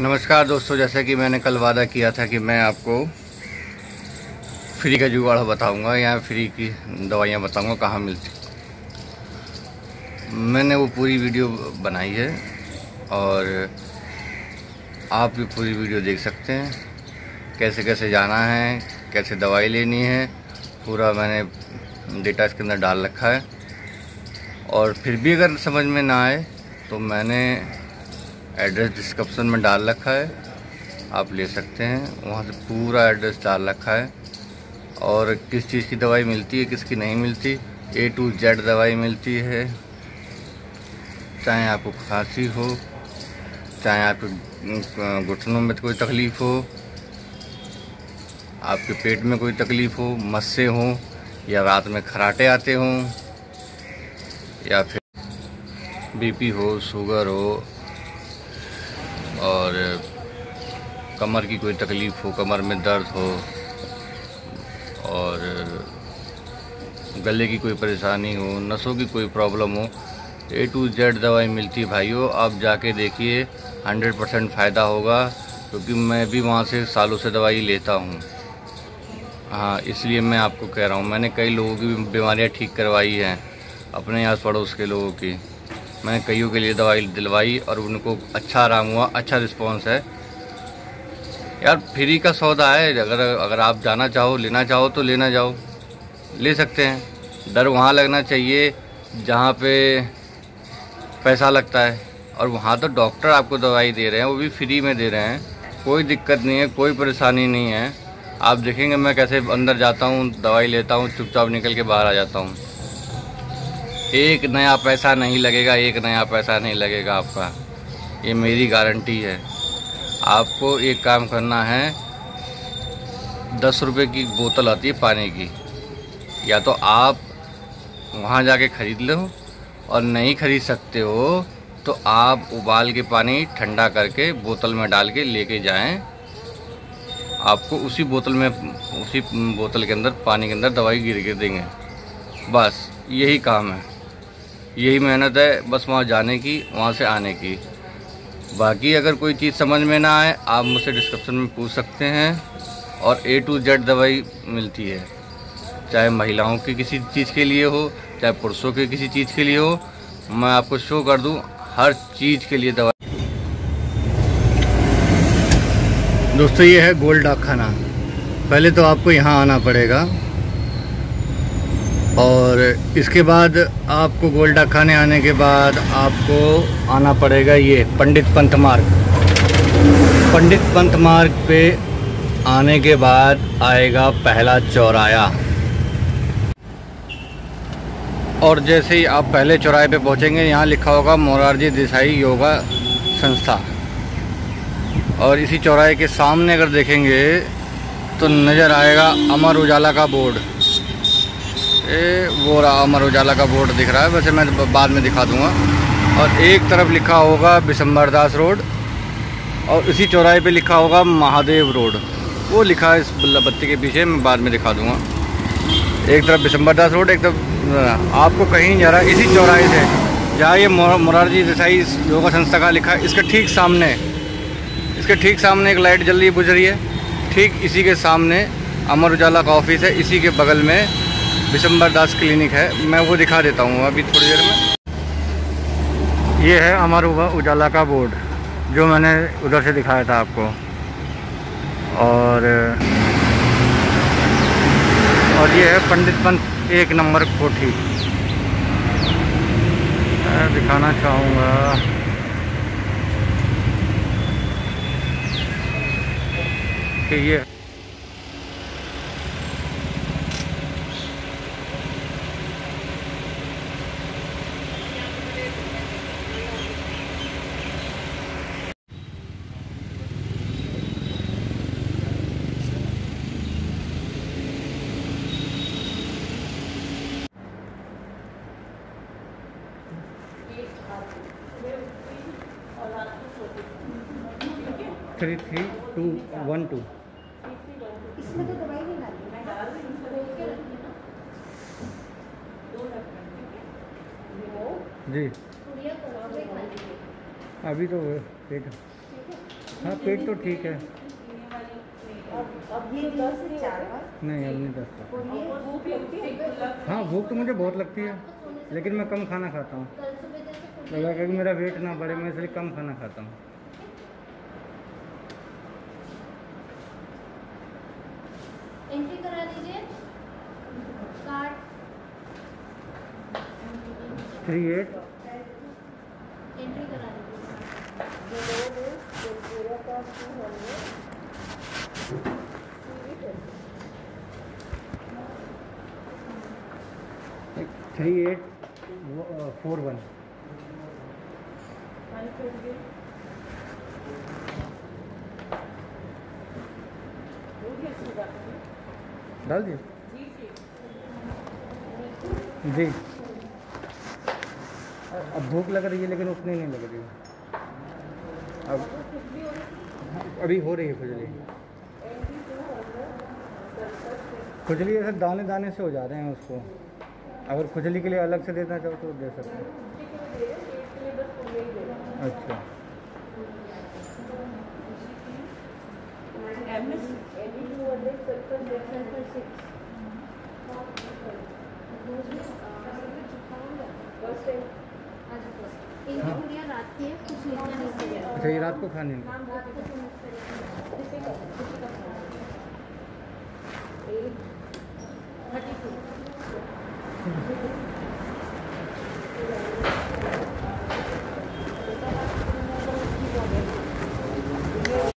नमस्कार दोस्तों, जैसे कि मैंने कल वादा किया था कि मैं आपको फ्री का जुगाड़ बताऊँगा या फ्री की दवाइयाँ बताऊँगा, कहाँ मिलती। मैंने वो पूरी वीडियो बनाई है और आप भी पूरी वीडियो देख सकते हैं। कैसे कैसे जाना है, कैसे दवाई लेनी है, पूरा मैंने डेटा इसके अंदर डाल रखा है। और फिर भी अगर समझ में ना आए तो मैंने एड्रेस डिस्क्रिप्शन में डाल रखा है। आप ले सकते हैं। वहाँ से पूरा एड्रेस डाल रखा है। और किस चीज़ की दवाई मिलती है, किसकी नहीं मिलती ए टू जेड दवाई मिलती है। चाहे आपको खांसी हो, चाहे आपके घुटनों में कोई तकलीफ़ हो, आपके पेट में कोई तकलीफ़ हो, मस्से हों, या रात में खराटे आते हों, या फिर बीपी हो शुगर हो और कमर की कोई तकलीफ़ हो, कमर में दर्द हो और गले की कोई परेशानी हो, नसों की कोई प्रॉब्लम हो ए टू जेड दवाई मिलती है भाइयों। आप जाके देखिए हंड्रेड परसेंट फ़ायदा होगा, क्योंकि मैं भी वहाँ से सालों से दवाई लेता हूँ। हाँ इसलिए मैं आपको कह रहा हूँ, मैंने कई लोगों की बीमारियाँ ठीक करवाई हैं, अपने आस पड़ोस के लोगों की। मैंने कईयों के लिए दवाई दिलवाई और उनको अच्छा आराम हुआ अच्छा रिस्पॉन्स है। यार फ्री का सौदा है, अगर अगर आप जाना चाहो, लेना चाहो तो लेना जाओ। ले सकते हैं। डर वहाँ लगना चाहिए जहाँ पे पैसा लगता है। और वहाँ तो डॉक्टर आपको दवाई दे रहे हैं, वो भी फ्री में दे रहे हैं। कोई दिक्कत नहीं है, कोई परेशानी नहीं है। आप देखेंगे मैं कैसे अंदर जाता हूँ, दवाई लेता हूँ, चुपचाप निकल के बाहर आ जाता हूँ। एक नया पैसा नहीं लगेगा, एक नया पैसा नहीं लगेगा आपका। ये मेरी गारंटी है। आपको एक काम करना है, दस रुपये की बोतल आती है पानी की। या तो आप वहाँ जाके ख़रीद लो और नहीं ख़रीद सकते हो तो आप उबाल के पानी ठंडा करके बोतल में डाल के लेके जाएँ। आपको उसी बोतल में, उसी बोतल के अंदर, पानी के अंदर दवाई गिर के देंगे। बस, यही काम है। यही मेहनत है, बस वहाँ जाने की, वहाँ से आने की। बाकी अगर कोई चीज़ समझ में ना आए, आप मुझसे डिस्क्रिप्शन में पूछ सकते हैं और ए टू जेड दवाई मिलती है। चाहे महिलाओं की किसी चीज़ के लिए हो, चाहे पुरुषों के किसी चीज़ के लिए हो, मैं आपको शो कर दूँ, हर चीज़ के लिए दवाई। दोस्तों, ये है गोल्ड डाक खाना। पहले तो आपको यहाँ आना पड़ेगा। और इसके बाद आपको गोल्डा खाने आने के बाद आपको आना पड़ेगा ये पंडित पंथ मार्ग। पंडित पंथ मार्ग पे आने के बाद आएगा पहला चौराया। और जैसे ही आप पहले चौराहे पे पहुँचेंगे, यहाँ लिखा होगा मोरारजी देसाई योगा संस्था। और इसी चौराहे के सामने अगर देखेंगे तो नज़र आएगा अमर उजाला का बोर्ड। ये वो रहा, अमर उजाला का बोर्ड दिख रहा है, वैसे मैं बाद में दिखा दूँगा। और एक तरफ़ लिखा होगा बिशम्बर दास रोड, और इसी चौराहे पे लिखा होगा महादेव रोड। वो लिखा है इस बत्ती के पीछे, मैं बाद में दिखा दूँगा। एक तरफ़ बिशम्बर दास रोड, एक तरफ़ आपको कहीं जा रहा है इसी चौराहे से। जहाँ ये मोरारजी देसाई योगा संस्था का लिखा है, इसके ठीक सामने। इसके ठीक सामने एक लाइट जल रही बुझ रही है। ठीक इसी के सामने अमर उजाला का ऑफ़िस है, इसी के बगल में विशंबर दास क्लिनिक है। मैं वो दिखा देता हूँ अभी थोड़ी देर में। ये है अमर उजाला का बोर्ड, जो मैंने उधर से दिखाया था आपको। और और ये है पंडित पंत एक नंबर कोठी। मैं दिखाना चाहूँगा। कि ये three three two one two. इसमें तो दवाई नहीं जी। अभी तो पेट। हाँ पेट तो ठीक है। नहीं अब नहीं दस है भूख तो मुझे बहुत लगती है लेकिन मैं कम खाना खाता हूँ। लगा कि मेरा वेट ना बढ़े मैं इसलिए कम खाना खाता हूँ। एंट्री करा दीजिए। कार्ड थ्री एट एंट्री करा दीजिए। थ्री एट फोर वन डाल दिए? जी अब भूख लग रही है लेकिन उतनी नहीं लग रही। है अब अभी हो रही है खुजली। खुजली ऐसे दाने दाने से हो जा रहे हैं उसको। अगर खुजली के लिए अलग से देना चाहो तो दे सकते हैं? अच्छा। अच्छा ये रात को खाने में